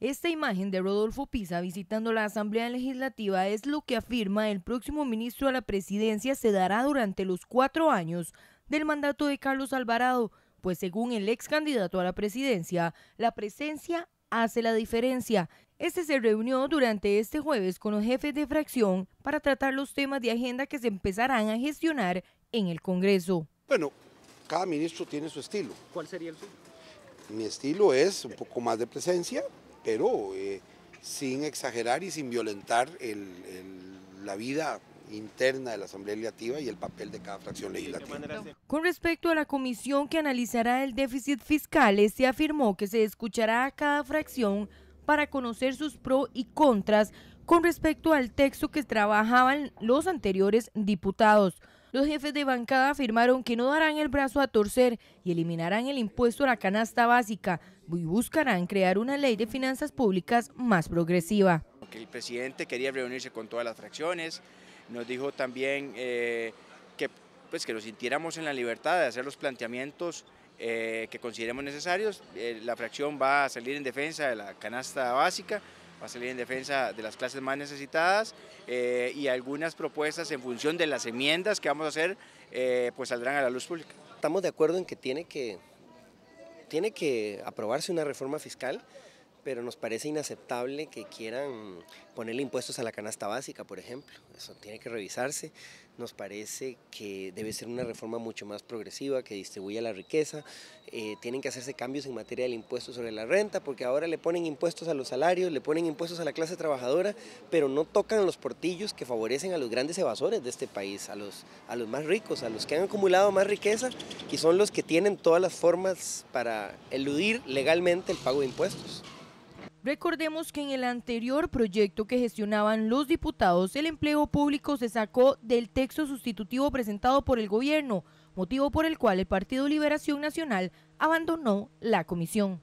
Esta imagen de Rodolfo Pisa visitando la Asamblea Legislativa es lo que afirma el próximo ministro a la presidencia se dará durante los cuatro años del mandato de Carlos Alvarado, pues según el ex candidato a la presidencia, la presencia hace la diferencia. Este se reunió durante este jueves con los jefes de fracción para tratar los temas de agenda que se empezarán a gestionar en el Congreso. Bueno, cada ministro tiene su estilo. ¿Cuál sería el suyo? Mi estilo es un poco más de presencia, pero eh, sin exagerar y sin violentar la vida interna de la Asamblea Legislativa y el papel de cada fracción legislativa. Con respecto a la comisión que analizará el déficit fiscal, se afirmó que se escuchará a cada fracción para conocer sus pros y contras con respecto al texto que trabajaban los anteriores diputados. Los jefes de bancada afirmaron que no darán el brazo a torcer y eliminarán el impuesto a la canasta básica y buscarán crear una ley de finanzas públicas más progresiva. el presidente quería reunirse con todas las fracciones, nos dijo también eh, que, pues, que sintiéramos en la libertad de hacer los planteamientos eh, que consideremos necesarios. Eh, la fracción va a salir en defensa de la canasta básica, va a salir en defensa de las clases más necesitadas eh, y algunas propuestas en función de las enmiendas que vamos a hacer eh, pues saldrán a la luz pública. Estamos de acuerdo en que tiene que, tiene que aprobarse una reforma fiscal pero nos parece inaceptable que quieran ponerle impuestos a la canasta básica, por ejemplo. Eso tiene que revisarse. Nos parece que debe ser una reforma mucho más progresiva, que distribuya la riqueza. Eh, tienen que hacerse cambios en materia del impuesto sobre la renta, porque ahora le ponen impuestos a los salarios, le ponen impuestos a la clase trabajadora, pero no tocan los portillos que favorecen a los grandes evasores de este país, a los, a los más ricos, a los que han acumulado más riqueza y son los que tienen todas las formas para eludir legalmente el pago de impuestos. Recordemos que en el anterior proyecto que gestionaban los diputados, el empleo público se sacó del texto sustitutivo presentado por el gobierno, motivo por el cual el Partido Liberación Nacional abandonó la comisión.